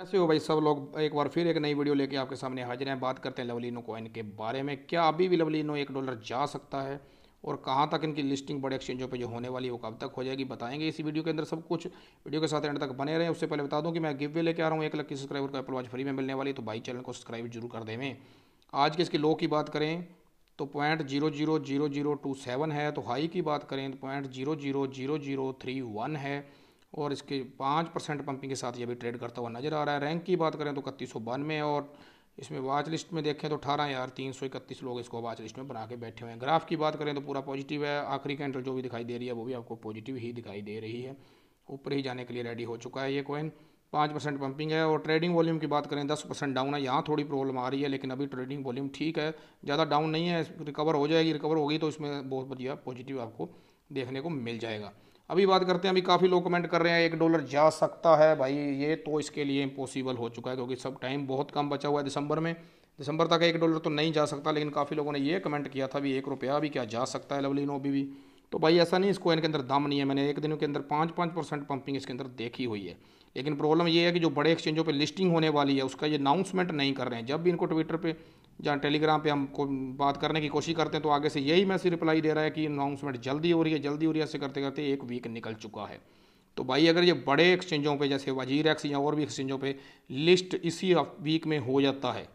कैसे हो भाई, सब लोग एक बार फिर एक नई वीडियो लेके आपके सामने हाजिर हैं। बात करते हैं लवलिनो कॉइन के बारे में। क्या अभी भी लवलिनो एक डॉलर जा सकता है? और कहाँ तक इनकी लिस्टिंग बड़े एक्सचेंजों पे जो होने वाली है, वो कब तक हो जाएगी, बताएँगे इसी वीडियो के अंदर सब कुछ। वीडियो के साथ एंड तक बने रहे। उससे पहले बता दूँ कि मैं गिव वे लेके आ रहा हूँ। एक लक्की सब्सक्राइबर को एप्पल वॉच फ्री में मिलने वाली तो भाई चैनल को सब्सक्राइब ज़रूर कर देवें। आज के इसकी लो की बात करें तो point zero zero zero zero two seven है। तो हाई की बात करें तो point zero zero zero zero three one है। और इसके पाँच परसेंट पंपिंग के साथ ये भी ट्रेड करता हुआ नज़र आ रहा है। रैंक की बात करें तो इकतीस सौ बानवे और इसमें वाच लिस्ट में देखें तो अठारह हज़ार तीन सौ इकतीस लोग इसको वाच लिस्ट में बना के बैठे हुए हैं। ग्राफ की बात करें तो पूरा पॉजिटिव है। आखिरी कैंडल जो भी दिखाई दे रही है, वो भी आपको पॉजिटिव ही दिखाई दे रही है। ऊपर ही जाने के लिए रेडी हो चुका है ये कोइन पाँच परसेंट पंपिंग है और ट्रेडिंग वॉल्यूम की बात करें, दस परसेंट डाउन है। यहाँ थोड़ी प्रॉब्लम आ रही है, लेकिन अभी ट्रेडिंग वॉल्यूम ठीक है। ज़्यादा डाउन नहीं है रिकवर हो जाएगी। रिकवर होगी तो इसमें बहुत बढ़िया पॉजिटिव आपको देखने को मिल जाएगा। अभी बात करते हैं, अभी काफ़ी लोग कमेंट कर रहे हैं, एक डॉलर जा सकता है भाई, ये तो इसके लिए इम्पॉसिबल हो चुका है क्योंकि सब टाइम बहुत कम बचा हुआ है दिसंबर में। दिसंबर तक एक डॉलर तो नहीं जा सकता, लेकिन काफ़ी लोगों ने ये कमेंट किया था भी एक रुपया भी क्या जा सकता है लवली नो अभी भी तो भाई ऐसा नहीं, इसको इनके अंदर दम नहीं है। मैंने एक दिनों के अंदर पाँच पाँच परसेंट पंपिंग इसके अंदर देखी हुई है। लेकिन प्रॉब्लम ये है कि जो बड़े एक्सचेंजों पे लिस्टिंग होने वाली है, उसका ये अनाउंसमेंट नहीं कर रहे हैं। जब भी इनको ट्विटर पे या टेलीग्राम पे हम को बात करने की कोशिश करते हैं तो आगे से यही मैसेज रिप्लाई दे रहा है कि अनाउंसमेंट जल्दी हो रही है, जल्दी हो रही है। ऐसे करते करते एक वीक निकल चुका है। तो भाई अगर ये बड़े एक्सचेंजों पर जैसे वज़ीर एक्स या और भी एक्सचेंजों पर लिस्ट इसी वीक में हो जाता है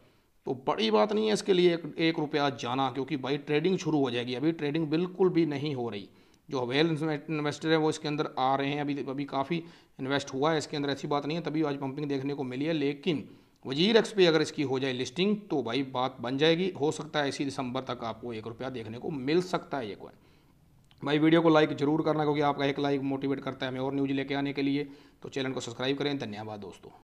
तो बड़ी बात नहीं है इसके लिए एक, एक रुपया जाना क्योंकि भाई ट्रेडिंग शुरू हो जाएगी। अभी ट्रेडिंग बिल्कुल भी नहीं हो रही। जो वेल इन्वेस्टर है वो इसके अंदर आ रहे हैं। अभी अभी काफ़ी इन्वेस्ट हुआ है इसके अंदर ऐसी बात नहीं है। तभी आज पंपिंग देखने को मिली है। लेकिन वज़ीर एक्स पे अगर इसकी हो जाए लिस्टिंग तो भाई बात बन जाएगी। हो सकता है इसी दिसंबर तक आपको एक रुपया देखने को मिल सकता है ये कोई भाई वीडियो को लाइक ज़रूर करना क्योंकि आपका एक लाइक मोटिवेट करता है हमें और न्यूज़ लेके आने के लिए। तो चैनल को सब्सक्राइब करें। धन्यवाद दोस्तों।